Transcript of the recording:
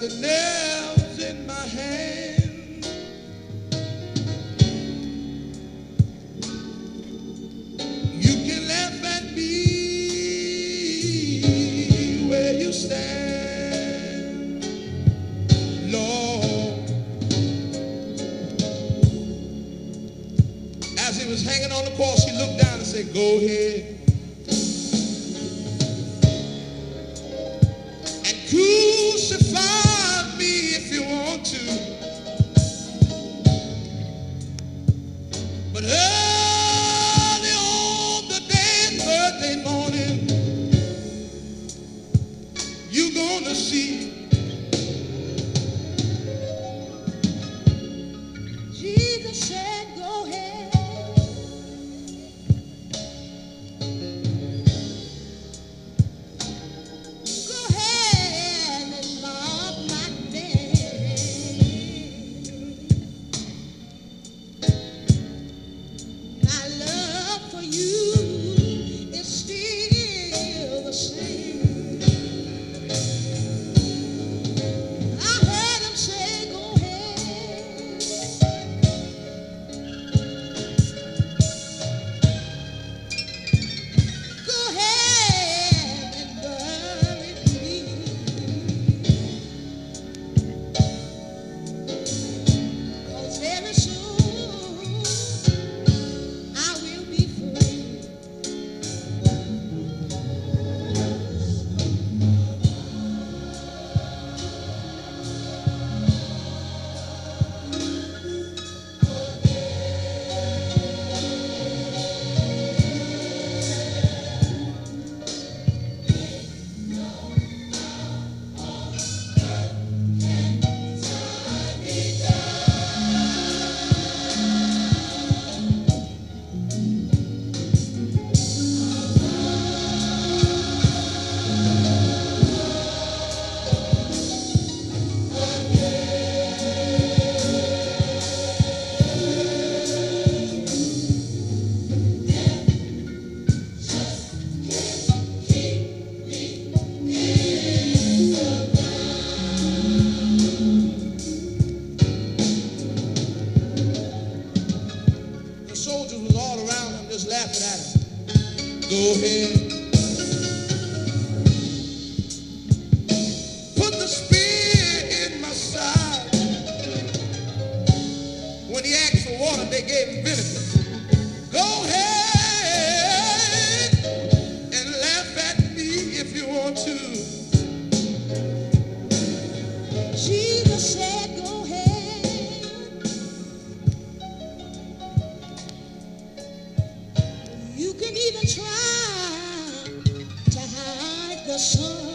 the nails in my hand. You can laugh at me where you stand, Lord. As he was hanging on the cross, he looked down and said, Go ahead. Early on the day, Thursday morning, you gonna see. do. the sun.